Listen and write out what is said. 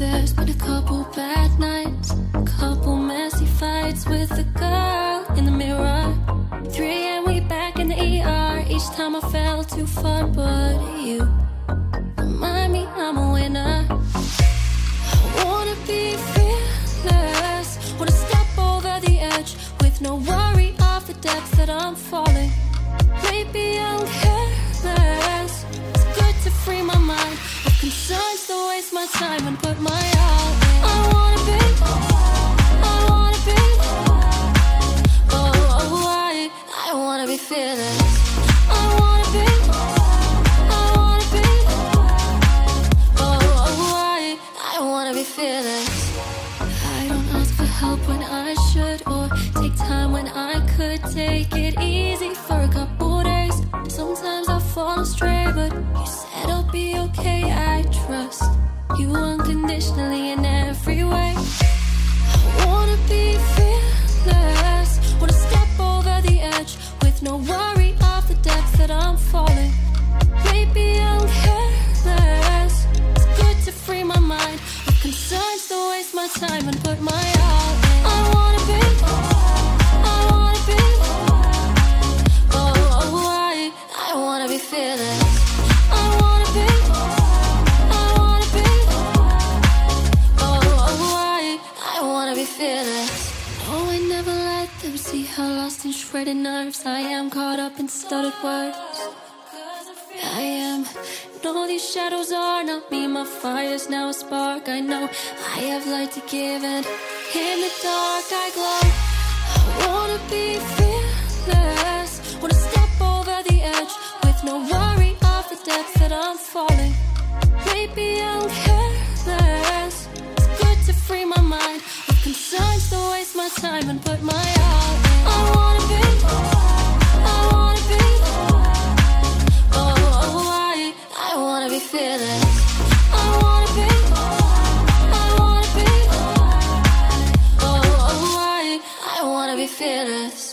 There's been a couple bad nights, a couple messy fights with the girl in the mirror. 3 and we back in the ER. Each time I fell too far, but you remind me I'm a winner. I wanna be fearless, wanna step over the edge with no worry of the depths that I'm falling. Maybe I'm careless. Fall astray, but you said I'll be okay. I trust you unconditionally in every way. I wanna be fearless, wanna step over the edge with no worry of the depths that I'm falling. I'm careless. It's good to free my mind of concerns waste my time and put my fearless. No, oh, I never let them see how lost in shredded nerves I am caught up in stuttered words. I am. No, these shadows are not me. My fire's now a spark. I know I have light to give, and in the dark I glow. I wanna be fearless. Wanna step over the edge with no worry of the depths that I'm falling. Time and put my. I wanna be. I wanna be. Oh, oh, I, I wanna be fearless. I wanna be, I wanna be, oh, oh, I, I wanna be fearless.